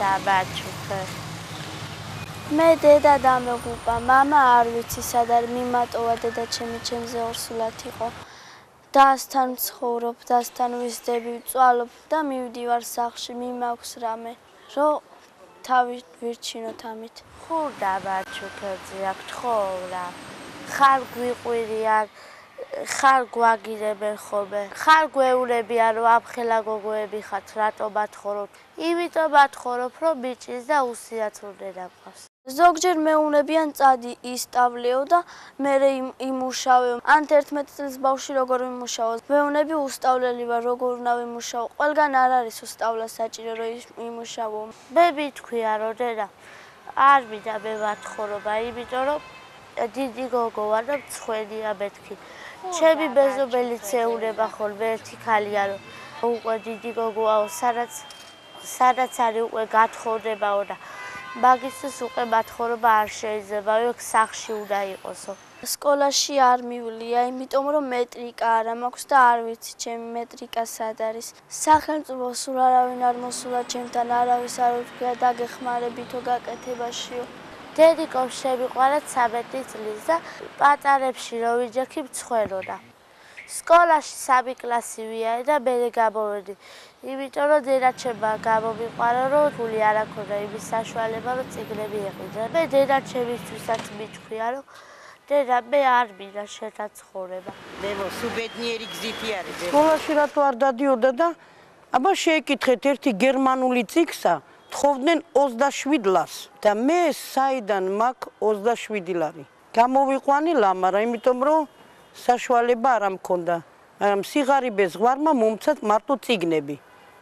ხურდა ბაჩუქე მე დედა დამეგუპა мама არ ვიცი სად არის მიმატოვა დედა ჩემი ჩემზე ორსულად იყო დასთან ცხოვრობ დასთან ვიზდები წვალობ და მივდივარ სახში მიმაქვს რამე რომ თავი ვირჩინოთ ამით ხურდა ბაჩუქეძე აქ თხოვნა ხარ გვიყვირიან ხარ გვაგირებენ ხოლმე. ხარ გვეულებიან რომ აფხელა გოგოები ხართ რატო ბათხორობ იმიტომ ბათხორობ რომ ბიჭის და უსიათრულე დაყავს ზოგჯერ მეუნებიან წადი ისტავლეო და მე იმუშავე. ან 11 წლის ბავში როგორ იმუშაო მეუნები უსტავლელი ვარ როგორ უნდა ვიმუშაო? ყველგან არ არის უსტავლა საჭირო რომ იმუშაო ბები თქვია რომ დედა არ მინდა მე ვათხორობა იმიტომ რომ დიდი გოგო ვარ და მცხვენია მეთქი ჩემი ბეზობელი ცეუნება ხოლმე ერთი ქალია რომ უკვე დიდი გოგოაო სადაც სადაც არის უკვე გათხოვდებაო და მაგისთვის უკვე მათხოვრობა არ შეიძლება იქ სახში უნდა იყოსო სკოლაში არ მივლია იმიტომ რომ მეტრიკა არ მაქვს და არ ვიცი ჩემი მეტრიკა სად არის. სახელმწიფო სულ არავინ არ მოსულა ჩემთან არავის არ უთქვია დაგეხმარებითო გაკეთებაშიო დედიკომ შევიყვარა 13 წლის და პატარებში რო ვიჯექი მცხვეროდა. სკოლაში სამი კლასი ვიარე და მე გამოვედი. იმიტომ რომ დედაჩემმა გამომიყვარა რომ ფული არ აქვს იმის საშუალება რომ წიგნები ეყიდო. მე დედაჩემისთვისაც მიჩქვია რომ დედა მე არ მინდა შეთა ცხოვრება. ნემო სუბედნიერი გზითი არის. სკოლაში რატო არ დადიოდა და აბა შეეკითხეთ ერთი გერმანული წიგსა თხოვდნენ 27 ლარს და მე საიდან მაქვს 27 ლარი? გამოვიყვანი ლამარა, იმიტომ რომ საშუალება არ მქონდა. მაგრამ სიღარიბეს ზღვარმა მომცა მარტო ციგნები.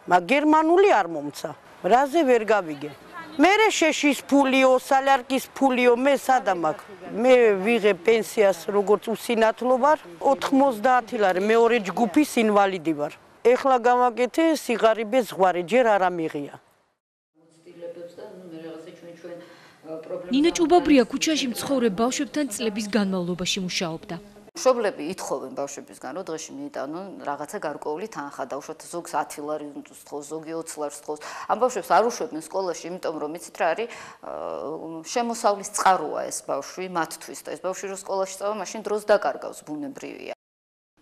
მაგ გერმანული არ მომცა. რაზე ვერ გავიგე. მე შეშის ფულიო, სალარკის ფულიო, მე სადა მაქვს? მე ვიღე პენსიას როგორც უსინათლო ვარ, 90 ლარი, მეორე ჯგუფის ინვალიდი ვარ. ეხლა გამაკეთე სიღარიბეს ზღვარი, ჯერ არ ამიღია. ნინო ჭუბაბრია ქუჩაში მცხოვრებ ბავშვებთან წლების განმავლობაში მუშაობდა. მშობლები ითხოვენ ბავშვებისგან, რომ დღეში მიიტანონ რაღაცა გარკვეული თანხა და უშუალოდ ზოგს 10 ლარი თხოვს, ზოგი 20 ლარს თხოვს. ამ ბავშვებს არ უშვებენ სკოლაში, იმიტომ რომ იცით რა არის შემოსავლის წყაროა ეს ბავშვი მათთვის და ეს ბავშვი რო სკოლაში წავა, მაშინ დროს დაკარგავს ბუნებრივია.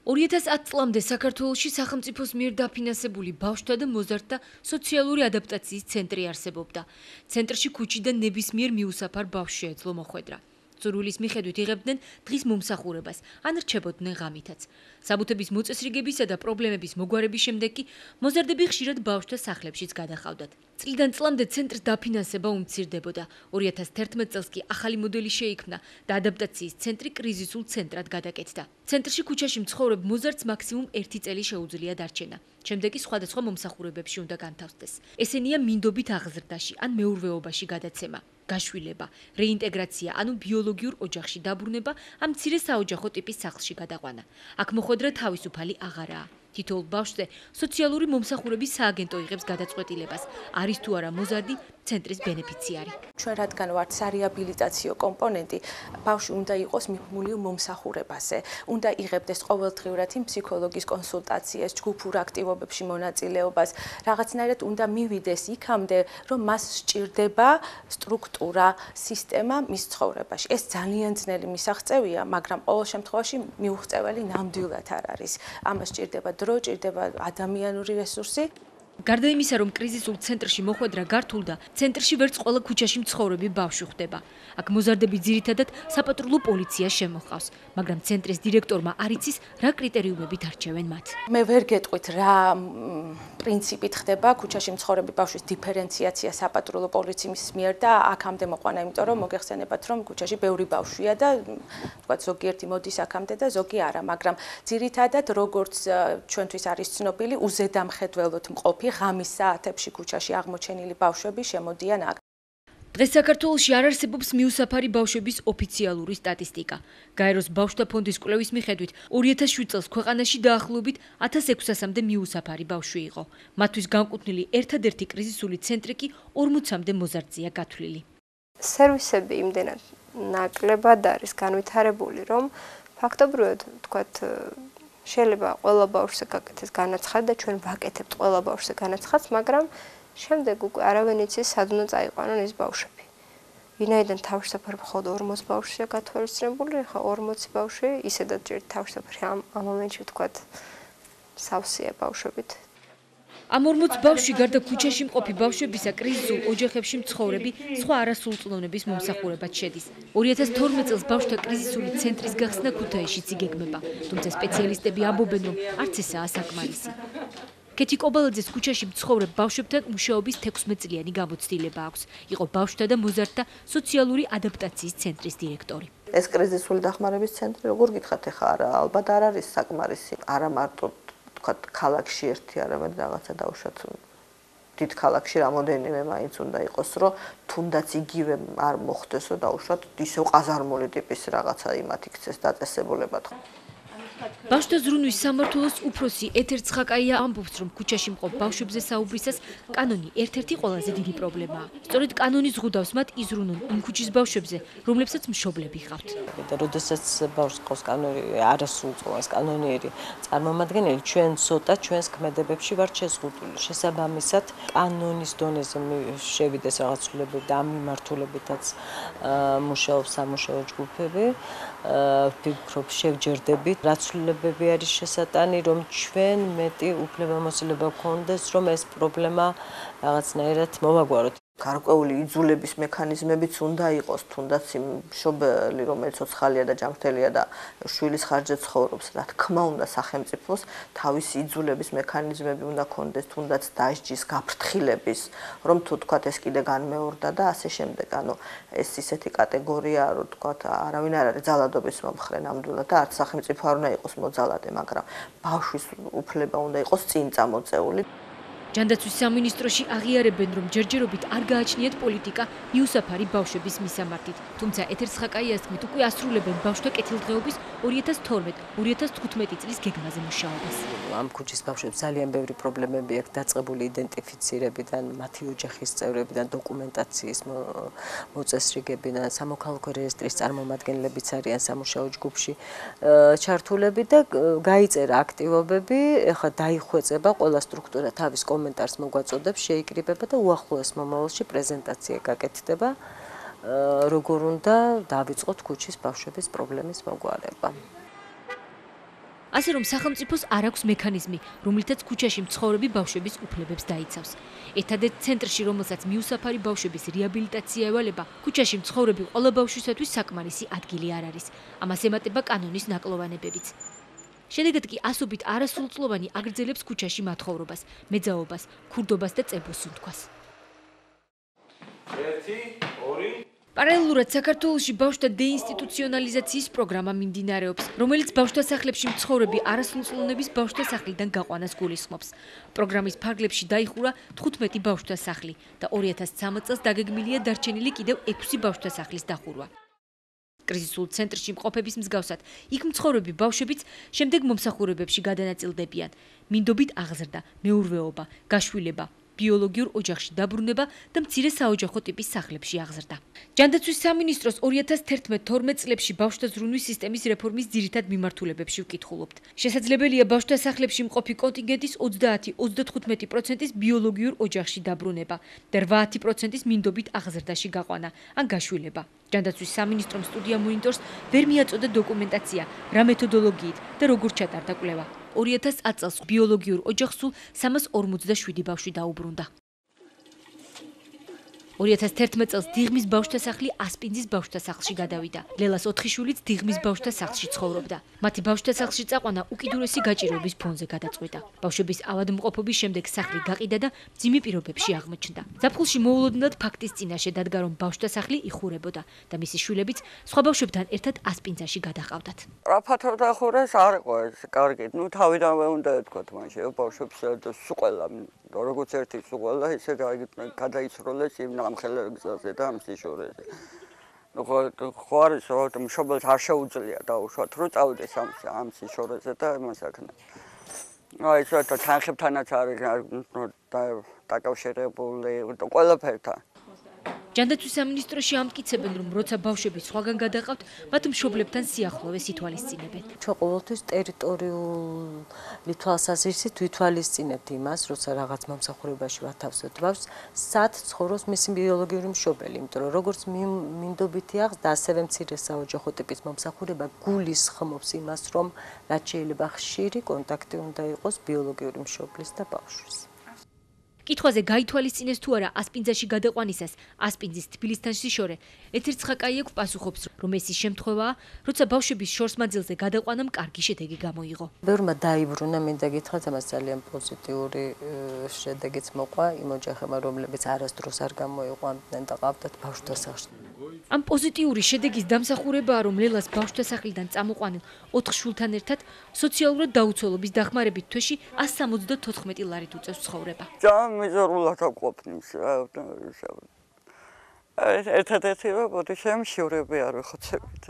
2010 წლამდე საქართველოში სახელმწიფოს მიერ დაფინანსებული ბავშვთა და მოზარდთა სოციალური ადაპტაციის ცენტრი არსებობდა. ცენტრში ქუჩიდან ნებისმიერ მიუსაფარ ბავშვს შეეძლო მოხვედრა. ზურულის მიხედვით იღებდნენ დღის მომსახურებას, ან რჩებოდნენ ღამითაც. საბუთების მოწესრიგებისა და პრობლემების მოგვარების შემდეგ კი მოზარდები ხშირად ბავშვთა სახლებშიც გადახავდათ. წლიდან წლამდე ცენტრს დაფინანსება უმცირდებოდა. 2011 წელს კი ახალი მოდელი შეიქმნა და ადაპტაციის ცენტრი კრიზისულ ცენტრად გადაკეთდა. ცენტრში ქუჩაში მცხოვრებ მოზარდს მაქსიმუმ 1 წელი შეუძლია დარჩენა. შემდეგ კი სხვადასხვა მომსახურებებში უნდა განთავსდეს. ესენია მინდობით აღზრდაში ან მეურვეობაში გადაცემა. გაშვილება, რეინტეგრაცია, ანუ ბიოლოგიურ ოჯახში დაბრუნება, ამ ცირე საოჯახო ტიპის სახლში გადაყვანა. აქ მოხვედრა თავისუფალი აღარაა. თითოეულ ბავშვზე სოციალური მომსახურების სააგენტო იღებს გადაწყვეტილებას. არის თუ არა მოზარდი ცენტრის ბენეფიციარი. ჩვენ რადგან ვართ სარეაბილიტაციო კომპონენტი, ბავშვი უნდა იყოს მიღმული მომსახურებაზე. უნდა იღებდეს ყოველდღიურად იმ ფსიქოლოგის კონსულტაციას, ჯგუფურ აქტივობებში მონაწილეობას, რაღაცნაირად უნდა მივიდეს იქამდე, რომ მას სჭირდება სტრუქტურა, სისტემა მის ცხოვრებაში. ეს ძალიან ძნელი მისაღწევია, მაგრამ ყოველ შემთხვევაში მიუღწეველი ნამდვილად არ არის. ამას სჭირდება დრო, სჭირდება ადამიანური რესურსი. გარდა იმისა, რომ კრიზისულ ცენტრში მოხვედრა გართულდა, ცენტრში ვერც ყველა ქუჩაში მცხოვრები ბავშვი ხდება. აქ მოზარდები ძირითადად საპატრულო პოლიცია შემოხავს, მაგრამ ცენტრის დირექტორმა არ იცის, რა კრიტერიუმებით არჩევენ მათ. მე ვერ გეტყვით რა პრინციპით ხდება ქუჩაში მცხოვრები ბავშვის დიფერენციაცია საპატრულო პოლიციის მიერ და აქამდე მოყვანა, იმიტომ რომ მოგეხსენებათ, რომ ქუჩაში ბევრი ბავშვია და თქვა ზოგიერთი მოდის აქამდე და ზოგი არა, მაგრამ ძირითადად როგორც ჩვენთვის არის ცნობილი, უზედამხედველოდ მყოფი ხალხი ღამის საათებში ქუჩაში აღმოჩენილი ბავშვები შემოდიან აქ. დღეს საქართველოში არ არსებობს მიუსაფარი ბავშვების ოფიციალური სტატისტიკა. გაეროს ბავშვთა ფონდის კვლევის მიხედვით, 2007 წელს ქვეყანაში დაახლოებით 1600-მდე მიუსაფარი ბავშვი იყო. მათთვის განკუთვნილი ერთადერთი კრიზისული ცენტრი კი 40-მდე მოზარდზეა გათვლილი. სერვისები იმდენად ნაკლებად არის განვითარებული, რომ ფაქტობრივად, თქვათ, შეიძლება ყველა ბავშვზე გაკეთდეს განაცხადი და ჩვენ ვაკეთებთ ყველა ბავშვზე განაცხადს, მაგრამ შემდეგ უკვე არავინ იცის სად უნდა წაიყვანონ ეს ბავშვები. ვინაიდან თავშესაფარი მხოლოდ 40 ბავშვია გათვალისწინებული, ხა 40 ბავშვი ისედაც ჯერ თავშესაფარი ამ ამ მომენტში ვთქვათ სავსეა ბავშვებით. ამ 40 ბავშვი გარდა ქუჩაში მყოფი ბავშვებისა კრიზისულ ოჯახებში მცხოვრები სხვა არასრულწლოვნების მომსახურებად შედის. 2012 წელს ბავშვთა კრიზისული ცენტრის გახსნა ქუთაისშიც იგეგმება, თუმცა სპეციალისტები ამბობენ, რომ არც ესაა საკმარისი. კეთი კობალაძეს ქუჩაში მცხოვრებ ბავშვებთან მუშაობის 16 წლიანი გამოცდილება აქვს. იყო ბავშვთა და მოზარდთა სოციალური ადაპტაციის ცენტრის დირექტორი. ეს კრიზისული დახმარების ცენტრი როგორ გითხათ ახლა არა ალბათ არ არის საკმარისი. არა მარტო თქვათ ქალაქში ერთი არამედ რაღაცა დაუშვათ დიდ ქალაქში რამოდენიმე მაინც უნდა იყოს, რომ თუნდაც იგივე არ მოხდესო დაუშვათ ისევ ყაზარმული ტიპის რაღაცა იმათ იქცეს დაწესებულებად. ბავშვთა ზრუნვის სამართლოს უფროსი ეთერ ცხაკაია ამბობს, რომ ქუჩაში მყოფ ბავშვებზე საუბრისას კანონი ერთ-ერთი ყველაზე დიდი პრობლემაა. სწორედ კანონი ზღუდავს მათ იზრუნონ იმ ქუჩის ბავშვებზე, რომლებსაც მშობლები ხავთ. და როდესაც ბავშვს ყავს კანონი არასრულწლოვანს კანონიერი წარმომადგენელი, ჩვენ ცოტა ჩვენს ქმედებებში ვართ შეზღუდული. შესაბამისად, კანონის დონეზე შევიდეს რაღაც ცვლილებები და ამ მიმართულებითაც მუშაობს სამუშაო ჯგუფები. ვფიქრობ, შევჯერდებით, რაც ცვლილებები არის შესატანი, რომ ჩვენ მეტი უფლებამოსილება გქონდეს, რომ ეს პრობლემა რაღაცნაირად მოვაგვაროთ. გარკვეული იძულების მექანიზმებიც უნდა იყოს, თუნდაც იმ შობელი, რომელიც ოცხალია და ჯანმრთელია და შვილის ხარჯზე ცხოვრობს, რა თქმა უნდა, სახელმწიფოს თავისი იძულების მექანიზმები უნდა კონდეს, თუნდაც დასჯის, გაფრთხილების, რომ თუ თქვა ეს კიდე განმეორდა და ასე შემდეგ. ანუ ეს ისეთი კატეგორიაა, რომ თქვა არავინ არ არის ძალადობის მომხრე ნამდვილად და არც სახელმწიფო არ უნდა იყოს მოძალადე, მაგრამ ბავშვის უფლება უნდა იყოს წინ წამოწეული. ჯანდაცვის სამინისტროში აღიარებენ, რომ ჯერჯერობით არ გააჩნიათ პოლიტიკა იუსაფარი ბავშვების მისამართით. თუმცა ეთერ სხაკაიას თქმით, უკვე ასრულებენ ბავშვთა კეთილდღეობის 2012-2015 წლის გეგმაზე მუშაობას. ამ ქუჩის ბავშვებს ძალიან ბევრი პრობლემები აქვს დაწყებული იდენტიფიცირებიდან, მათი ოჯახის წევრებიდან, დოკუმენტაციის მოწესრიგებიდან, სამოქალაქო რეესტრის წარმომადგენლებიც არიან სამუშაო ჯგუფში ჩართულები და გაიწერა აქტივობები, ეხლა დაიხვეწება ყველა სტრუქტურა თავის კომ კომენტარს მოგვაწოდებს, შეიკრიბება და უახლოეს მომავალში პრეზენტაცია გაკეთდება, როგორ უნდა დავიწყოთ ქუჩის ბავშვების პრობლემის მოგვარება. ასე რომ სახელმწიფოს არ აქვს მექანიზმი, რომლითაც ქუჩაში მცხოვრები ბავშვების უფლებებს დაიცავს. ერთადერთ ცენტრში, რომელსაც მიუსაფარი ბავშვების რეაბილიტაცია ევალება, ქუჩაში მცხოვრები ყველა ბავშვისათვის საკმარისი ადგილი არ არის. ამას ემატება კანონის ნაკლოვანებებიც. შედეგად კი ასობით არასრულწლოვანი აგრძელებს ქუჩაში მათხოვრობას, მეძაობას, ქურდობას და წებოს სუნთქვას. 1 2 პარალელურად საქართველოსი ბავშვთა დეინსტიტუციონალიზაციის პროგრამა მიმდინარეობს, რომელიც ბავშვთა სახლებში მცხოვრები არასრულწლოვნების ბავშვთა სახლიდან გაყვანას გულისხმობს. პროგრამის ფარგლებში დაიხურა 15 ბავშვთა სახლი და 2013 წელს დაგეგმილია დარჩენილი კიდევ 6 ბავშვთა სახლის დახურვა. კრიზისულ ცენტრში მყოფების მსგავსად, იქ მცხოვრები ბავშვებიც შემდეგ მომსახურებებში გადანაწილდებიან. მინდობით აღზრდა, მეურვეობა, გაშვილება, ბიოლოგიურ ოჯახში დაბრუნება და მცირე საოჯახო ტიპის სახლებში აღზრდა. ჯანდაცვის სამინისტროს 2011-12 წლებში ბავშვთა ზრუნვის სისტემის რეფორმის ძირითად მიმართულებებში ვკითხულობთ. შესაძლებელია ბავშვთა სახლებში მყოფი კონტინგენტის 30-35%-ის ბიოლოგიურ ოჯახში დაბრუნება და 8%-ის მინდობით აღზრდაში გაყვანა ან გაშვილება. ჯანდაცვის სამინისტრომ სტუდია მონიტორს ვერ მიაწოდა დოკუმენტაცია რა მეთოდოლოგიით და როგორ ჩატარდა კვლევა. 2010 წელს ბიოლოგიურ ოჯახს სულ 347 ბავშვი დაუბრუნდა. 2011 წელს დიღმის ბავშვთა სახლი ასპინძის ბავშვთა სახლში გადავიდა. ლელას 4 შვილიც დიღმის ბავშვთა სახლში ცხოვრობდა. მათი ბავშვთა სახლში წაყვანა უკიდურესი გაჭირვების ფონზე გადაწყვიტა. ბავშვების ავადმყოფობის შემდეგ სახლი გაყიდა და ძიმი პირობებში აღმოჩნდა. ზაფხულში მოულოდნელად ფაქტის წინაშე დადგა, რომ ბავშვთა სახლი იხურებოდა და მისი შვილებიც სხვა ბავშვებთან ერთად ასპინძაში გადაყავდათ. რაფათო დახურეს არ იყო ეს კარგი. ნუ თავიდანვე უნდა ეთქვათ მაშინ ბავშვებს და სულ ყველა როგორც ერთი სულ ყველა ისე გადაიცროლეს იმ ამხელა გზაზე და ამ სიშორეზე. ნუ არის რომ მშობელს არ შეუძლია დაუშვათ რომ წავიდეს ამ ამ სიშორეზე და იმას აქნა. აი ეს რა თანხებთანაც არის და დაკავშირებული ყველაფერთან. ჯანდაცვის სამინისტროში ამტკიცებენ, რომ როცა ბავშვები სხვაგან გადაყავთ, მათ მშობლებთან სიახლოვეს ითვალისწინებენ. ჩვენ ყოველთვის ტერიტორიული თვალსაზრისით ვითვალისწინებთ იმას, როცა რაღაც მომსახურებაში ვათავსებთ ბავშვს, სად ცხოვრობს მისი ბიოლოგიური მშობელი, იმიტომ რომ როგორც მინდობითი აღს და ასევე მცირე საოჯახო ტიპის მომსახურება გულის ხმობს იმას, რომ რაც შეიძლება ხშირი კონტაქტი უნდა იყოს ბიოლოგიური მშობლის და ბავშვის. კითხვაზე გაითვალისწინეს თუ არა ასპინძაში გადაყვანისას ასპინძის თბილისთან შიშორე ეთერ ცხაკაიეკ პასუხობს რომ ეს ის შემთხვევაა როცა ბავშვების შორს მაძილზე გადაყვანამ კარგი შედეგი გამოიღო. ბევრმა დაიბრუნა მინდა გითხრათ ამას ძალიან პოზიტიური შედეგიც მოყვა. იმ ოჯახებმა რომლებიც არასდროს არ გამოიყვანდნენ და ყავდათ ბავშვთა სახლში ამ პოზიტიური შედეგის დამსახურებაა რომ ლელას ბავშვთა სახლიდან წამოყვანილ 4 შულთან ერთად სოციალურად დაუცველობის დახმარებით თვეში 174 ლარით უწევს ცხოვრება. ძალიან მიზერულად აკვაფნის რა ერთადერთი რა. ბოდი შემშიურები არ ვიხოცებით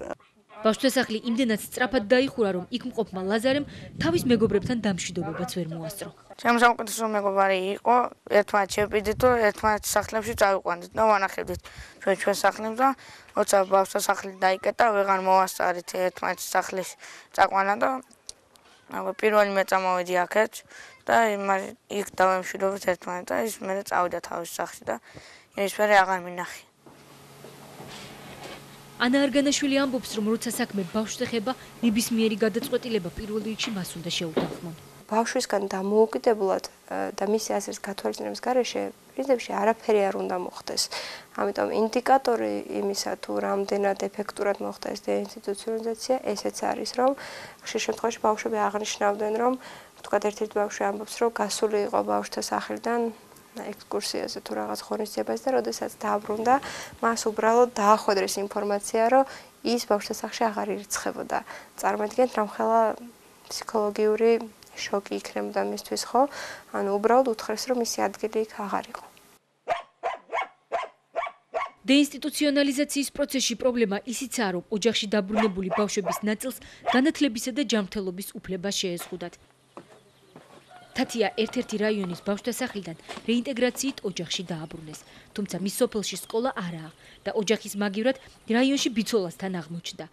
ბავშვთასახლი იმდენად სწრაფად დაიხურა რომ იქ მყოფმა ლაზარემ თავის მეგობრებთან დამშვიდობებაც ვერ მოასწრო. ჩემს სამყაროსო მეგობარი იყო ერთმანეთ შევიდით და ერთმანეთ სახლებში წავიყვანდით და ვანახებდით ჩვენ ჩვენ სახლებს და როცა ბავშვთასახლი დაიკეტა ვეღარ მოვასწარით ერთმანეთ სახლში წაყვანა და აბა პირველი მე წამოვედი აქეთ და იქ დავემშვიდობეთ ერთმანეთს და ის მე წავიდა თავის სახლში და ის მე აღარ მინახი. ანა არგანაშვილი ამბობს, რომ როცა საქმე ბავშვს ეხება, ნებისმიერი გადაწყვეტილება პირველ რიგში მას უნდა შეუთანხმონ. ბავშვისგან დამოუკიდებლად და მისი აზრის გათვალისწინების გარეშე პრინციპში არაფერი არ უნდა მოხდეს. ამიტომ ინდიკატორი იმისა თუ რამდენად ეფექტურად მოხდა ეს დეინსტიტუციონალიზაცია, ესეც არის, რომ ხშირ შემთხვევაში ბავშვები აღნიშნავდნენ, რომ თქვა ერთ-ერთი ბავშვი ამბობს, რომ გასული იყო ბავშვთა სახლიდან ექსკურსიაზე თუ რაღაც ღონისძიებაზე და როდესაც დააბრუნდა, მას უბრალოდ დაახვედრეს ინფორმაცია, რომ ის ბავშვთა სახლში აღარ ირიცხებოდა. წარმოიდგინეთ, რამხელა ფსიქოლოგიური შოკი იქნებოდა მისთვის, ხო? ანუ უბრალოდ უთხრეს, რომ მისი ადგილი იქ აღარ იყო. დეინსტიტუციონალიზაციის პროცესში პრობლემა ისიცაა, რომ ოჯახში დაბრუნებული ბავშვების ნაწილს განათლებისა და ჯანმრთელობის უფლება შეეზღუდათ. თათია ერთ-ერთი რაიონის ბავშვთა სახლიდან რეინტეგრაციით ოჯახში დააბრუნეს, თუმცა მის სოფელში სკოლა არაა და ოჯახის მაგივრად რაიონში ბიცოლასთან აღმოჩნდა.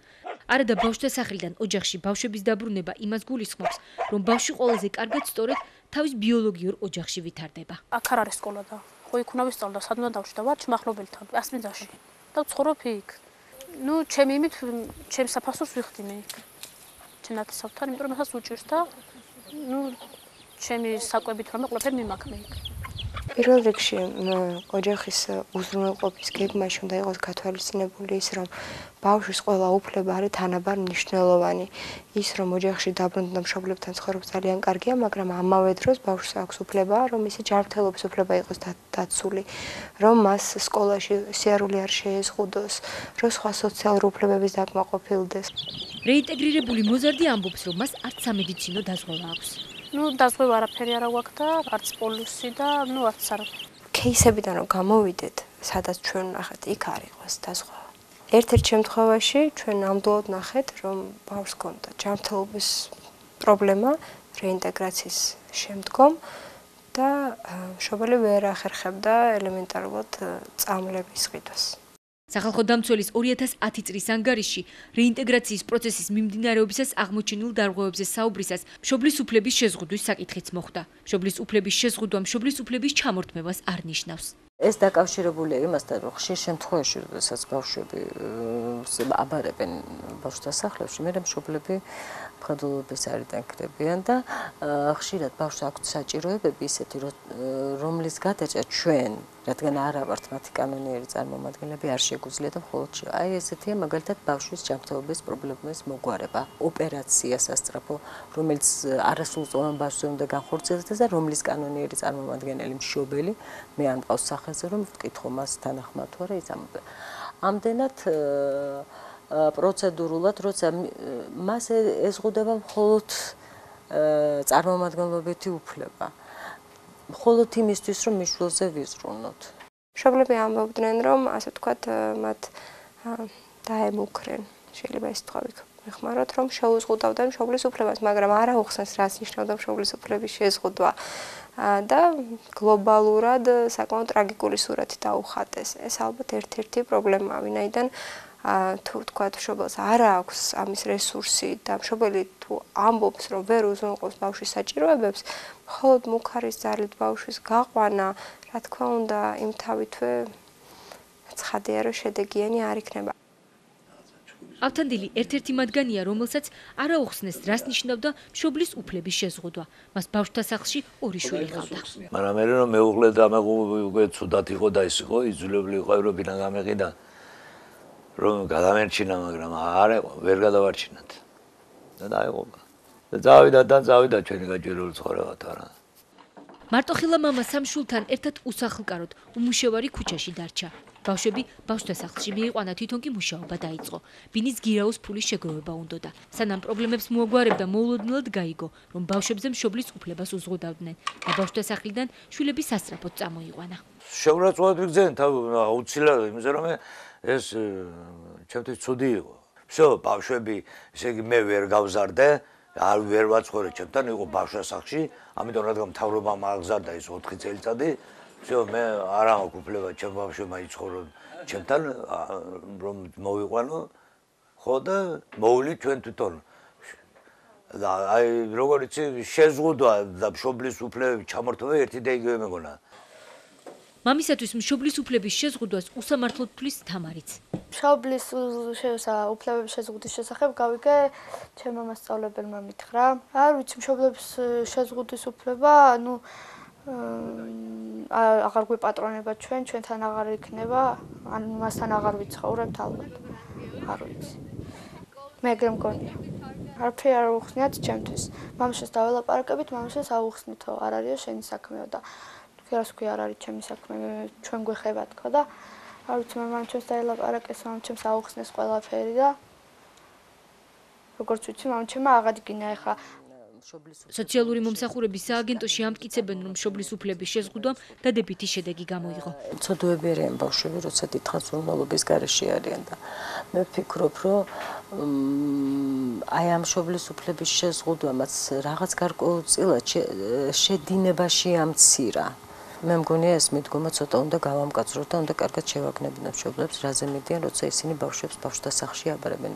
არა და ბავშვთა სახლიდან ოჯახში ბავშვების დაბრუნება იმას გულისხმობს, რომ ბავშვი ყველაზე კარგად სწორედ თავის ბიოლოგიურ ოჯახში ვითარდება. აქ არ არის სკოლა და ხო იქ უნდა ვისწავლო, სადმე დავშვიდა ვარ ჩმახნობელთან, ასპინძაში. და ვცხოვრობ იქ. იმით ჩემს საფასურს ვიხდი მე იქ. ჩემთან საფთან, იმიტომ რომ მასაც უჭირს და ნუ ჩემი საკვებით რომ ყველაფერი მიმაქმე იქ. პირველ რიგში ოჯახის უზრუნველყოფის გეგმაში უნდა იყოს გათვალისწინებული ის, რომ ბავშვის ყველა უფლება არის თანაბარ მნიშვნელოვანი. ის რომ ოჯახში დაბრუნდა მშობლებთან ცხოვრობს ძალიან კარგია, მაგრამ ამავე დროს ბავშვს აქვს უფლება, რომ მისი ჯანმრთელობის უფლება იყოს დაცული, რომ მას სკოლაში სიარული არ შეეზღუდოს, რომ სხვა სოციალური უფლებების დაკმაყოფილდეს. რეინტეგრირებული მოზარდი ამბობს, რომ მას არც სამედიცინო დაზღვევა აქვს. ნუ დაზღვევა არაფერი არა გვაქვს და არც პოლუსი და ნუ არც არა. кейსებიდან რომ გამოვიდეთ, სადაც ჩვენ ნახეთ, იქ არ იყოს დაზღვევა. ერთ-ერთ შემთხვევაში ჩვენ ამდუოდ ნახეთ, რომ ბავშვს გონდა ჯანმრთელობის პრობლემა რეინტეგრაციის შემდგომ და მშობელი ვერ ახერხებდა ელემენტარულად წამლების ყიდვას. სახალხო დამცველის 2010 წლის ანგარიშში რეინტეგრაციის პროცესის მიმდინარეობისას აღმოჩენილ დარღვევებზე საუბრისას მშობლის უფლების შეზღუდვის საკითხიც მოხდა. მშობლის უფლების შეზღუდვა მშობლის უფლების ჩამორთმევას არ ნიშნავს. ეს დაკავშირებულია იმასთან, რომ ხშირ შემთხვევაში, როდესაც ბავშვები აბარებენ ბავშვთა სახლებში, მე მშობლები მხედველობის არიდან კრებიან და ხშირად ბავშვს აქვს საჭიროებები ისეთი რომლის გადაჭრა ჩვენ რადგან არა ვართ მათი კანონიერი წარმომადგენლები არ შეგვიძლია და მხოლოდ აი ესეთია მაგალითად ბავშვის ჯანმრთელობის პრობლემების მოგვარება. ოპერაცია სასწრაფო რომელიც არასრულწლოვან ბავშვზე უნდა განხორციელდეს და რომლის კანონიერი წარმომადგენელი მშობელი მე ამ ყავს სახეზე რომ ვკითხო მას თანახმად თუ არა ის ამდენად პროცედურულად, როცა მას ეზღუდება მხოლოდ წარმომადგენლობითი უფლება. მხოლოდ იმისთვის, რომ მიშულზე ვიზრუნოთ. მშობლები ამბობდნენ, რომ ასე ვთქვათ, მათ დაემუქრენ. შეიძლება ეს თქვა ვიხმაროთ, რომ შეუზღუდავდნენ მშობლის უფლებას, მაგრამ არა უხსენს, რას ნიშნავდა მშობლის უფლების შეზღუდვა. და გლობალურად საკმაოდ ტრაგიკული სურათი დაუხატეს. ეს ალბათ ერთ-ერთი პრობლემაა, ვინაიდან თუ თქვა მშობელს არ აქვს ამის რესურსი და მშობელი თუ ამბობს რომ ვერ უზრუნველყოფს ბავშვის საჭიროებებს, მხოლოდ მუქარის ძალით ბავშვის გაყვანა, რა თქმა უნდა, იმ თავითვე ცხადია რომ შედეგიანი არ იქნება. ავთანდილი ერთ-ერთი მათგანია, რომელსაც არა უხსნეს, რას ნიშნავდა მშობლის უფლების შეზღუდვა. მას ბავშვთა სახლში ორი შვილი ჰყავდა. მაგრამ მე რომ მეუღლე და მე უკვე ცუდად იყო და ის იყო, იძულებული იყო ევროპიდან გამეყიდა. რომ გადამერჩინა, მაგრამ არ ვერ გადავარჩინათ. და დაიღობა. და წავიდა და წავიდა ჩვენი გაჭირული ცხოვრება თარა. მარტოხილა მამა სამშულთან ერთად უსახლკაროდ უმუშევარი ქუჩაში დარჩა. ბავშვები ბავშვთა სახლში მიიყვანა თვითონ კი მუშაობა დაიწყო. ბინის გირაოს ფულის შეგროვება უნდოდა. სანამ პრობლემებს მოაგვარებდა, მოულოდნელად გაიგო, რომ ბავშვებზე მშობლის უფლებას უზღუდავდნენ და ბავშვთა სახლიდან შვილები სასწრაფოდ წამოიყვანა. შეურაცხყოფად ვიგზენ თავ აუცილებლად, იმაზე რომ ეს ჩემთვის ცუდი იყო. всё, ბავშვები, ესე იგი მე ვერ გავზარდე, არ ვერ ვაცხოვრე ჩემთან, იყო ბავშვა სახში, ამიტომ რადგან მთავრობა მაგზარდა ეს 4 წელიწადი, всё, მე არ ამაქვს უფლება ჩემ ბავშვებმა იცხოვრონ ჩემთან, რომ მოვიყვანო. ხო და მოვლი ჩვენ თვითონ. და აი როგორ იცი შეზღუდვა და მშობლის უფლებები ჩამორთმევა ერთი და იგივე მეგონა. მამისათვის მშობლის უფლების შეზღუდვას უსამართლოდ თვლის თამარიც. მშობლის უფლებების შეზღუდვის შესახებ გავიგე ჩემმა მასწავლებელმა მითხრა. არ ვიცი მშობლების შეზღუდვის უფლება, ну აღარ გვიპატრონება ჩვენ, ჩვენთან აღარ იქნება, ან მასთან აღარ ვიცხოვრებთ ალბათ. არ ვიცი. მე ეგრე მგონია. არაფერი არ უხსნიათ ჩემთვის. მამაშეს დაველაპარაკებით, მამაშეს აუხსნითო, არ არისო შენი საქმეო და რას ქვია არ არის ჩემი საქმე ჩვენ გვეხება თქო და არ ვიცი მე მამ ჩემს დაელაპარაკეს მამ ჩემს აუხსნეს ყველაფერი და როგორც ვიცი მამ ჩემმა აღადგინა ეხა სოციალური მომსახურების სააგენტოში ამტკიცებენ რომ მშობლის უფლების შეზღუდვამ დადებითი შედეგი გამოიღო. ცოდოები არიან ბავშვები, როცა დიდხანს ურულობის garaში არიან და მე ვფიქრობ, რომ აი ამ მშობლის უფლების შეზღუდვამაც რაღაც გარკვეულწილად შედინებაში ამცირა. მე მგონია ეს მიდგომა ცოტა უნდა გავამკაცროთ და უნდა კარგად შევაგნებინო მშობლებს, რაზე მიდიან, როცა ისინი ბავშვებს ბავშვთა სახლში აბარებენ.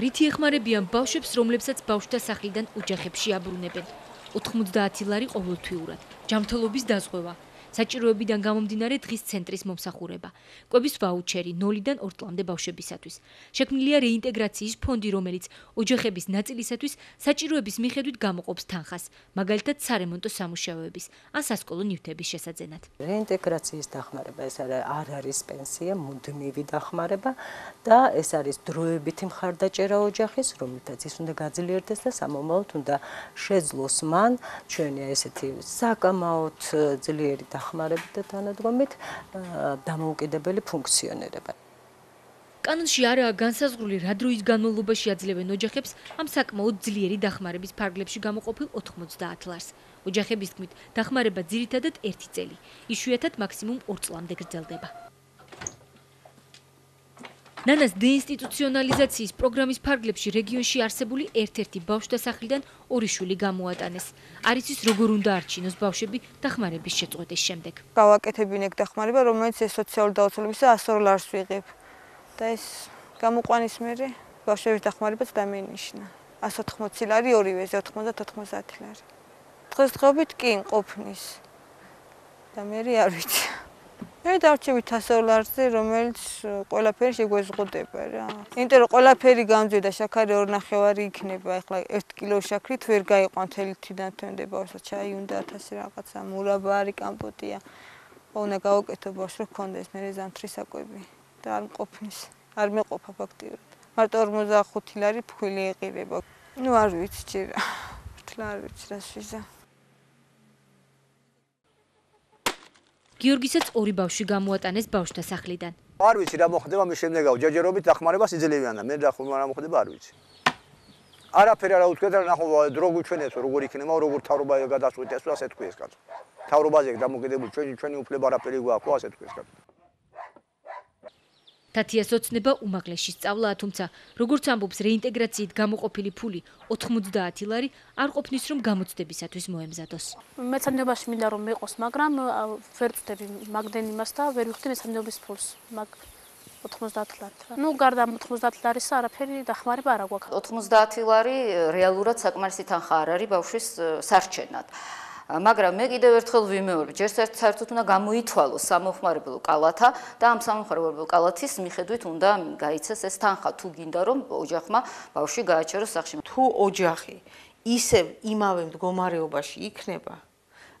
რითი ეხმარებიან ბავშვებს, რომლებსაც ბავშვთა სახლიდან ოჯახებში აბრუნებენ? 90 ლარი ყოველთვიურად. ჯანმრთელობის დაზღვევა, საჭიროებიდან გამომდინარე დღის ცენტრის მომსახურება, კვების ვაუჩერი 0-დან 2 წლამდე ბავშვებისათვის. შექმნილია რეინტეგრაციის ფონდი, რომელიც ოჯახების ნაწილისათვის საჭიროების მიხედვით გამოყოფს თანხას, მაგალითად სარემონტო სამუშაოების ან სასკოლო ნივთების შესაძენად. რეინტეგრაციის დახმარება ეს არ არის პენსია, მუდმივი დახმარება და ეს არის დროებითი მხარდაჭერა ოჯახის, რომლითაც ის უნდა გაძლიერდეს და სამომავლოდ უნდა შეძლოს მან ჩვენი ესეთი საკამაოდ ძლიერი და დახმარებით და თანადგომით დამოუკიდებელი ფუნქციონირება. კანონში არაა განსაზღვრული რა დროის განმავლობაში აძლევენ ოჯახებს ამ საკმაოდ ძლიერი დახმარების ფარგლებში გამოყოფილ 90 ლარს. ოჯახების თქმით, დახმარება ძირითადად 1 წელი, იშვიათად მაქსიმუმ 2 წლამდე გრძელდება. ნანას დეინსტიტუციონალიზაციის პროგრამის ფარგლებში რეგიონში არსებული ერთ-ერთი ბავშვთა სახლიდან ორი შვილი გამოატანეს. არის ის როგორ უნდა არჩინოს ბავშვები დახმარების შეწყვეტის შემდეგ. გავაკეთებინე დახმარება, რომელიც ეს სოციალური დაუცველობის 100 ლარს ვიღებ. და ეს გამოყვანის მერე ბავშვების დახმარებაც დამენიშნა. 180 ლარი ორივე 90-90 ლარი. დღესდღეობით კი ყოფნის. და მე არ ვიცი. მე დავჩები 100 ლარზე, რომელიც ყველაფერი შეგვეზღუდება რა. იმიტომ რომ ყველაფერი გამძვიდა, შაქარი ორ ნახევარი იქნება, ეხლა 1 კილო შაქრით ვერ გაიყვან თელი თვიდან თვენდება, ოსა ჩაი უნდა 1000 რაღაცა, მურაბა არის, კამპოტია. უნდა გავაკეთო ბავშვს, რომ კონდეს მე ზამთრი საკვები და არ მყოფნის. არ მეყოფა ფაქტიურად. მარტო 45 ლარი ფქვილი ეყირება. ნუ არ ვიცი ჯერ. თლა არ ვიცი რა შეჟა. გიორგისაც ორი ბავშვი გამოატანეს ბავშვთა სახლიდან. არ ვიცი რა მოხდება მის შემდეგავ ჯეჯერობით დახმარებას იძლებიან და მე რა ხომ რა მოხდება არ ვიცი. არაფერი არა უთქვეთ რა ნახო დრო გუჩვენესო როგორ იქნება როგორ თავრობა გადაწყვეტეს ასე თქვი ეს კაცო. თავრობაზე დამოკიდებული ჩვენი ჩვენი უფლება არაფერი გვაქვს ასე თქვი ეს კაცო. თათიას ოცნება უმაღლესი სწავლაა, თუმცა როგორც ამბობს რეინტეგრაციით გამოყოფილი ფული 90 ლარი არ ყოფნის რომ გამოცდებისათვის მოემზადოს. მეცნიერებაში მინდა რომ მეყოს, მაგრამ ვერ ვწდები მაგდენ იმას და ვერ ვიხდი მეცნიერების ფულს. მაგ 90 ლარი. ნუ გარდა 90 ლარისა არაფერი დახმარება არ აგვაქვს. 90 ლარი რეალურად საკმარისი თანხა არ არის ბავშვის სარჩენად. მაგრამ მე კიდევ ერთხელ ვიმეორებ, ჯერ საერთოდ უნდა გამოითვალოს სამოხმარებლო კალათა და ამ სამოხმარებლო კალათის მიხედვით უნდა გაიცეს ეს თანხა თუ გინდა რომ ოჯახმა ბავშვი გააჩეროს სახლში. თუ ოჯახი ისევ იმავე მდგომარეობაში იქნება,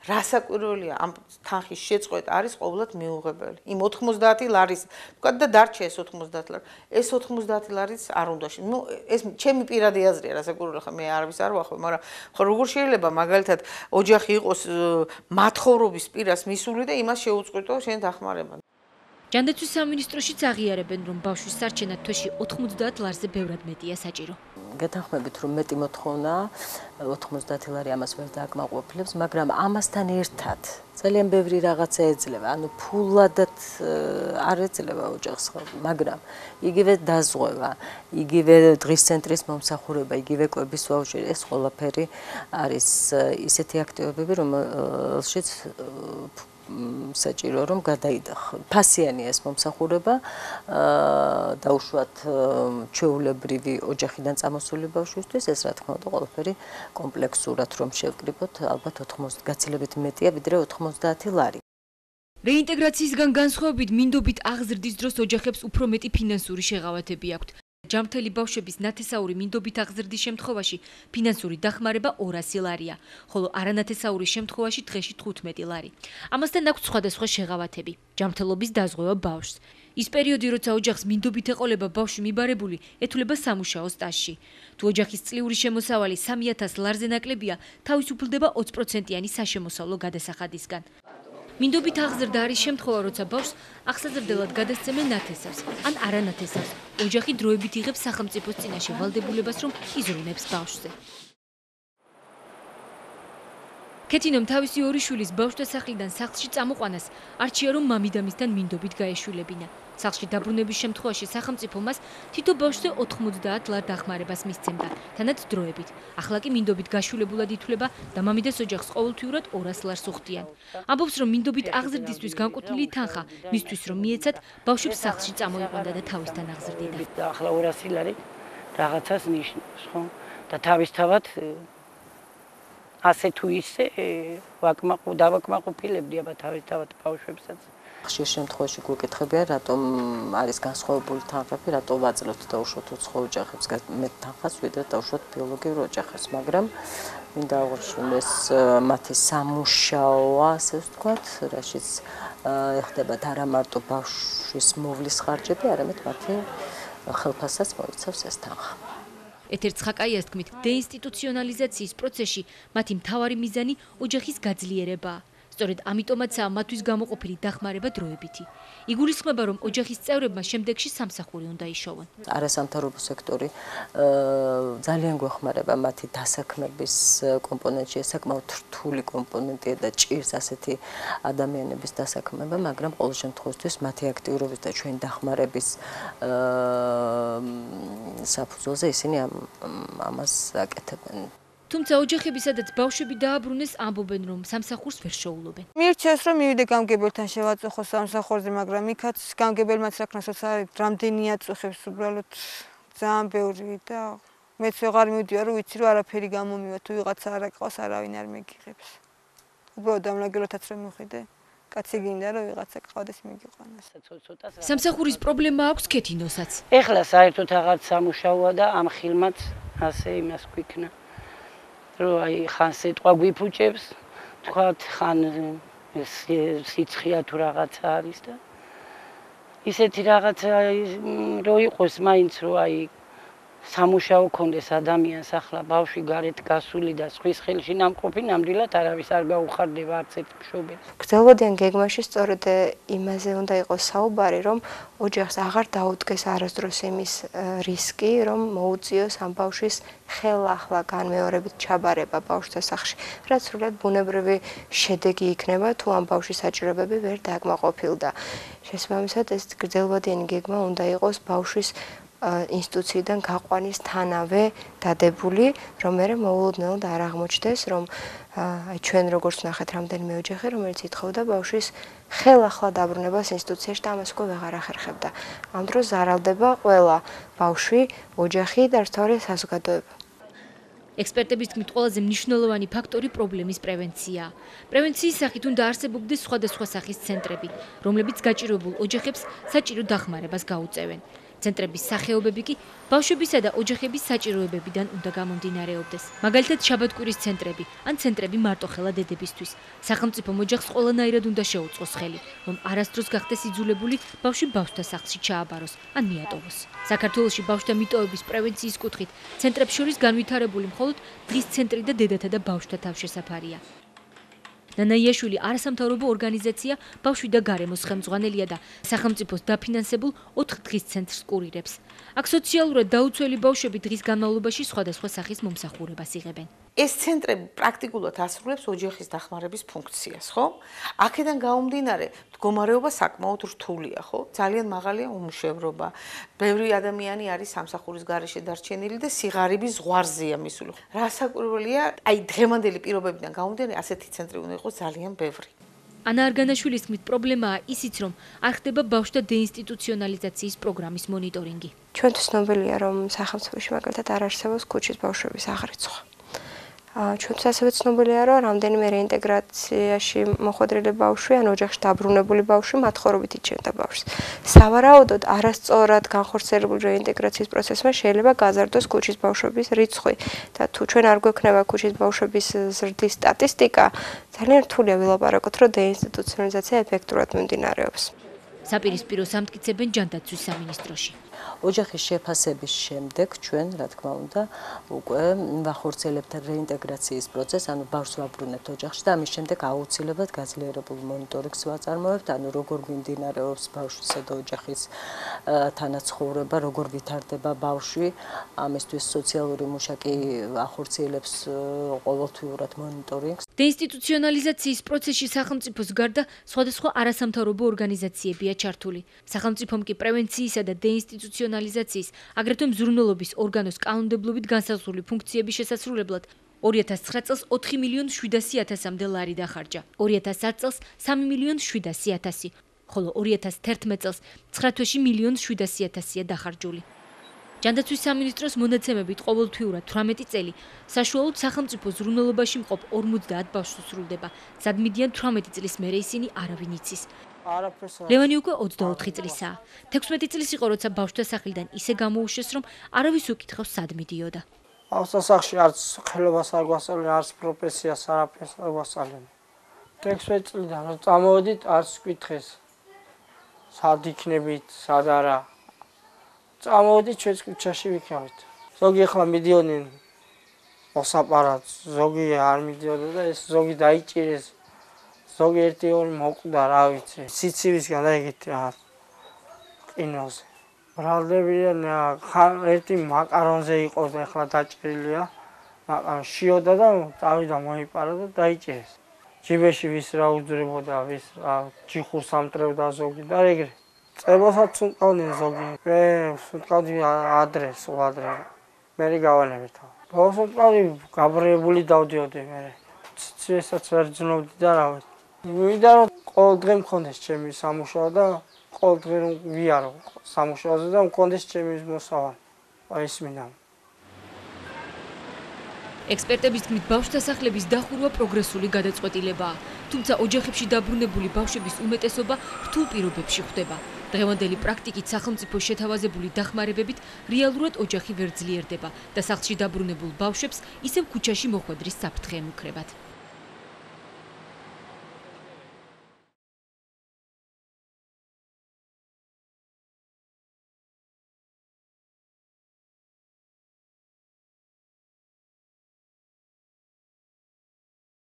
რასაკვირველია ამ თანხის შეწყვეტა არის ყოველად მიუღებელი. იმ 90 ლარის, თქვა და დარჩა ეს 90 ლარი. ეს 90 ლარიც არ უნდა შე. ნუ ეს ჩემი პირადი აზრია, რასაკვირველია ხა მე არვის არ ვახვე, მაგრამ ხო როგორ შეიძლება მაგალითად ოჯახი იყოს მათხოვრობის პირას მისული და იმას შეუწყვეტო შენ დახმარება. ჯანდაცვის სამინისტროშიც აღიარებენ, რომ ბავშვის სარჩენა თვეში 90 ლარზე ბევრად მეტია საჭირო. გეთანხმებით, რომ მეტი მოთხოვნა 90 ლარი ამას ვერ დააკმაყოფილებს, მაგრამ ამასთან ერთად ძალიან ბევრი რაღაცა ეძლევა. ანუ ფულადად არ ეძლევა ოჯახს, მაგრამ იგივე დაზღვევა, იგივე დღის ცენტრის მომსახურება, იგივე კვების ვაუჩერი, ეს ყველაფერი არის ისეთი აქტივობები, რომელშიც საჭირო რომ გადაიდახ. ფასიანი ეს მომსახურება აა დაუშვათ ჩეულებრივი ოჯახიდან წამოსული ბავშვისთვის ეს რა თქმა უნდა ყველაფერი კომპლექსურად რომ შევკრიბოთ ალბათ 80 გაცილებით მეტია ვიდრე 90 ლარი. რეინტეგრაციისგან განსხვავებით მინდობით აღზრდის დროს ოჯახებს უფრო მეტი ფინანსური შეღავათები აქვთ. ჯამთელი ბავშვების ნათესაური მინდობით აღზრდის შემთხვევაში ფინანსური დახმარება 200 ლარია, ხოლო არანათესაურის შემთხვევაში დღეში 15 ლარი. ამასთან აქვს სხვადასხვა შეღავათები. ჯამთელობის დაზღვევა ბავშვს. ის პერიოდი, როცა ოჯახს მინდობით ეყოლება ბავშვი მიბარებული, ეთულება სამუშაო სტაჟში. თუ ოჯახის წლიური შემოსავალი 3000 ლარზე ნაკლებია, თავისუფლდება 20%-იანი საშემოსავლო გადასახადისგან. მინდობით აღზრდა არის შემთხვევა, როცა ბავშვს ახსაზრდელად გადასცემენ ნათესავს ან არანათესავს. ოჯახი დროებით იღებს სახელმწიფოს წინაშე ვალდებულებას, რომ იზრუნებს ბავშვზე. კეთინომ თავისი ორი შვილის ბავშვთა სახლიდან სახლში წამოყვანას არჩია რომ მამიდამისთან მინდობით გაეშულებინა. სახლში დაბრუნების შემთხვევაში სახელმწიფო მას თითო ბავშვზე 90 ლარ დახმარებას მისცემდა, თანაც დროებით. ახლა კი მინდობით გაშულებულად ითვლება და მამიდას ოჯახს ყოველთვიურად 200 ლარს უხდიან. ამბობს, რომ მინდობით აღზრდისთვის განკუთვნილი თანხა მისთვის რომ მიეცათ ბავშვებს სახლში წამოიყვანდა და თავისთან აღზრდიდა. ახლა 200 ლარი რაღაცას ნიშნავს, ხო? და თავისთავად ასე თუ ისე ვაკმაყ დავაკმაყოფილებდი აბა თავისთავად ბავშვებსაც. ხშირ შემთხვევაში გვეკითხებიან, რატომ არის განსხვავებული თანხები, რატომ ვაძლევთ დაუშვოთ უცხო ოჯახებს მეტ თანხას, ვიდრე დაუშვოთ ბიოლოგიურ ოჯახებს, მაგრამ მინდა აღნიშნო ეს მათი სამუშაოა, ასე ვთქვათ, რაშიც ეხდებათ არა მარტო ბავშვის მოვლის ხარჯები, არამედ მათი ხელფასაც მოიცავს ეს თანხა. ეთერ ცხაკაიას თქმით, დეინსტიტუციონალიზაციის პროცესში მათი მთავარი მიზანი ოჯახის გაძლიერებაა. სწორედ ამიტომაცაა მათთვის გამოყოფილი დახმარება დროებითი. იგულისხმება, რომ ოჯახის წევრებმა შემდეგში სამსახური უნდა იშოვონ. არასამთავრობო სექტორი ძალიან გვეხმარება მათი დასაქმების კომპონენტში, საკმაოდ რთული კომპონენტია და ჭირს ასეთი ადამიანების დასაქმება, მაგრამ ყოველ შემთხვევაში მათი აქტიურობის და ჩვენ დახმარების საფუძველზე ისინი ამას აკეთებენ. თუმცა ოჯახები სადაც ბავშვები დააბრუნეს ამბობენ რომ სამსახურს ვერ შოულობენ. მირჩეს რომ მივიდე გამგებელთან შევაწუხო სამსახურზე, მაგრამ იქაც გამგებელმაც რაკნასაც არის რამდენია წუხებს უბრალოდ ძალიან ბევრი და მეც ვეღარ მივდივარ რომ ვიცი რომ არაფერი გამომივა თუ ვიღაცა არ აკყავს არავინ არ მეგიღებს. უბრალოდ ამლაგელოთაც რომ მივხვიდე კაცი გინდა რომ ვიღაცა ყავდეს მიგიყვანოს. სამსახურის პრობლემა აქვს ქეთინოსაც. ეხლა საერთოდ რაღაც სამუშაოა და ამ ხილმაც ასე იმას გვიქნა. რომ აი ხან სიტყვა გვიფუჭებს, თქვათ ხან სიცხია თუ რაღაცა არის და ისეთი რაღაცა რო იყოს მაინც რომ აი სამუშაო კონდეს ადამიანს ახლა ბავშვი გარეთ გასული და სხვის ხელში ნამყოფი ნამდვილად არავის არ გაუხარდება არც ერთ მშობელს. გრძელვადიან გეგმაში სწორედ იმაზე უნდა იყოს საუბარი, რომ ოჯახს აღარ დაუდგეს არასდროს იმის რისკი, რომ მოუწიოს ამ ბავშვის ხელახლა განმეორებით ჩაბარება ბავშვთა სახლში, რაც სრულად ბუნებრივი შედეგი იქნება თუ ამ ბავშვის საჭიროებები ვერ დაკმაყოფილდა. შესაბამისად ეს გრძელვადიანი გეგმა უნდა იყოს ბავშვის ინსტიტუციიდან გაყვანის თანავე დადებული, რომ მე მოულოდნელად არ აღმოჩნდეს, რომ აი ჩვენ როგორც ნახეთ რამდენიმე ოჯახი, რომელიც ითხოვდა ბავშვის ხელახლა დაბრუნებას ინსტიტუციაში და ამას უკვე ვეღარ ახერხებდა. ამ დროს ზარალდება ყველა ბავშვი, ოჯახი და რთული საზოგადოება. ექსპერტების თქმით, ყველაზე მნიშვნელოვანი ფაქტორი პრობლემის პრევენციაა. პრევენციის სახით უნდა არსებობდეს სხვადასხვა სახის ცენტრები, რომლებიც გაჭირვებულ ოჯახებს საჭირო დახმარებას გაუწევენ. ცენტრების სახეობები კი ბავშვებისა და ოჯახების საჭიროებებიდან უნდა გამომდინარეობდეს. მაგალითად, შაბათკვირის ცენტრები ან ცენტრები მარტოხელა დედებისთვის. სახელმწიფო ოჯახს ყველანაირად უნდა შეუწყოს ხელი, რომ არასდროს გახდეს იძულებული ბავშვი ბავშვთა სახლში ჩააბაროს ან მიატოვოს. საქართველოში ბავშვთა მიტოვების პრევენციის კუთხით ცენტრებს შორის განვითარებული მხოლოდ დღის ცენტრი და დედათა და ბავშვთა თავშესაფარია. ნანაიაშვილი არასამთავრობო ორგანიზაცია ბავშვი და გარემოს ხელმძღვანელია და სახელმწიფოს დაფინანსებულ 4 დღის ცენტრს კურირებს. აქ სოციალურად დაუცველი ბავშვები დღის განმავლობაში სხვადასხვა სახის მომსახურებას იღებენ. ეს ცენტრები პრაქტიკულად ასრულებს ოჯახის დახმარების ფუნქციას, ხო? აქედან გაუმდინარე, მდგომარეობა საკმაოდ რთულია, ხო? ძალიან მაღალია უმუშევრობა. ბევრი ადამიანი არის სამსახურის გარეშე დარჩენილი და სიღარიბის ზღვარზეა მისული. რასაკვირველია, აი დღევანდელი პირობებიდან გაუმდინარე, ასეთი ცენტრი უნდა იყოს ძალიან ბევრი. ანა არგანაშვილის თქმით, პრობლემაა ისიც, რომ არ ხდება ბავშვთა დეინსტიტუციონალიზაციის პროგრამის მონიტორინგი. ჩვენთვის ცნობილია, რომ სახელმწიფოში მაგალითად არ არსებობს ქუჩის ბავშვების აღრიცხვა. ჩვენც ასევე ცნობილია, რომ რამდენიმე რეინტეგრაციაში მოხვედრილი ბავშვი ან ოჯახში დაბრუნებული ბავშვი მათხოვრობით იჩენდა ბავშვს. სავარაუდოდ, არასწორად განხორციელებული რეინტეგრაციის პროცესმა შეიძლება გაზარდოს ქუჩის ბავშვების რიცხვი და თუ ჩვენ არ გვექნება ქუჩის ბავშვების ზრდის სტატისტიკა, ძალიან რთულია ვილაპარაკოთ, რომ დეინსტიტუციონალიზაცია ეფექტურად მიმდინარეობს. საპირისპირო სამტკიცებენ ჯანდაცვის სამინისტროში. ოჯახის შეფასების შემდეგ ჩვენ, რა თქმა უნდა, უკვე ვახორციელებთ რეინტეგრაციის პროცესს, ანუ ბავშვს ვაბრუნებთ ოჯახში და ამის შემდეგ აუცილებლად გაძლიერებულ მონიტორინგს ვაწარმოებთ, ანუ როგორ მიმდინარეობს ბავშვისა და ოჯახის თანაცხოვრება, როგორ ვითარდება ბავშვი, ამისთვის სოციალური მუშაკი ახორციელებს ყოველთვიურად მონიტორინგს. დეინსტიტუციონალიზაციის პროცესში სახელმწიფოს გარდა სხვადასხვა არასამთავრობო ორგანიზაციებია ჩართული. სახელმწიფომ კი პრევენციისა და დეინსტიტუციონალიზაციის ნაციონალიზაციის, აგრეთვე მზრუნველობის ორგანოს კანონმდებლობით განსაზღვრული ფუნქციების შესასრულებლად 2009 წელს 4 მილიონ 700 ათასამდე ლარი დახარჯა. 2010 წელს 3 მილიონ 700 ათასი, ხოლო 2011 წელს 9 თვეში მილიონ 700 ათასია დახარჯული. ჯანდაცვის სამინისტროს მონაცემებით ყოველთვიურად 18 წელი საშუალოდ სახელმწიფო ზრუნველობაში მყოფ 50 ბავშვს სრულდება. სადმიდიან 18 წლის მერე ისინი არავინ იცის. ლევანი უკვე 24 წლისაა 16 წლის იყო როცა ბავშვთა სახლიდან ისე გამოუშვეს რომ არავის უკითხავს სად მიდიოდა. ბავშვთა სახლში არც ხელობას არ გვასწავლენ არც პროფესიას არაფერს არ გვასწავლენ. 16 წლიდან რომ წამოვედით არც კითხეს სად იქნებით სად არა. წამოვედით ჩვენს ქუჩაში ვიქნებით ზოგი ახლა მიდიოდნენ მოსაპარად ზოგი არ მიდიოდა და ეს ზოგი დაიჭირეს ზოგიერთი ორი მოკვდა რა ვიცი სიცივისგან და ეგეთ რა ყინოზე ბრალდებიან ერთი მაკარონზე იყო და ახლა დაჭრილია მაგრამ შიოდა და წავიდა მოიპარა და დაიჭერეს ჯიბეში ვის რა უძრებოდა ვის რა ჯიხურს ამტრევდა ზოგი და ეგრე. წებოსაც უკავდნენ ზოგი მე უკავდი ადრე სულ ადრე. მე გავალებით ბოლოს უკავდი გაბრიებული დავდიოდი მე ცესაც ვერ ძნობდი და რა ვიცი ვიდა რომ ყოველ დღე მქონდეს ჩემი სამუშაო და ყოველ დღე რომ ვიარო სამუშაოზე და მქონდეს ჩემი მოსავალი. აი ეს მინდა. ექსპერტების თქმით, ბავშვთა სახლების დახურვა პროგრესული გადაწყვეტილებაა, თუმცა ოჯახებში დაბრუნებული ბავშვების უმეტესობა რთულ პირობებში ხვდება. დღევანდელი პრაქტიკით სახელმწიფო შეთავაზებული დახმარებებით რეალურად ოჯახი ვერ ძლიერდება და სახლში დაბრუნებულ ბავშვებს ისევ ქუჩაში მოხვედრის საფრთხე ემუქრებათ.